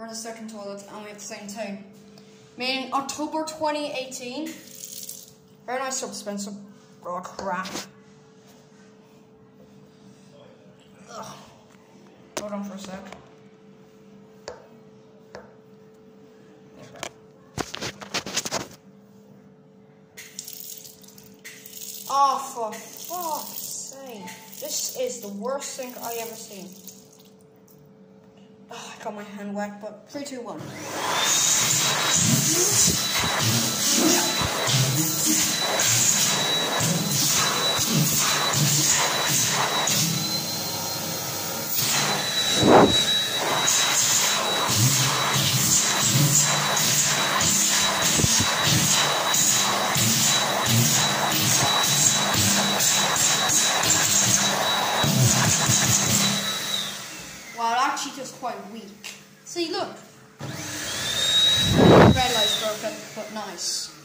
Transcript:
We're in the second toilet and we have the same thing. Meaning October 2018. Very nice suspension. Oh crap. Ugh. Hold on for a sec. Oh, for fuck's sake. This is the worst thing I ever seen. Got my hand wet, but 3, 2, 1. Well, actually just quite weak. See, look. Red light's broken, but nice.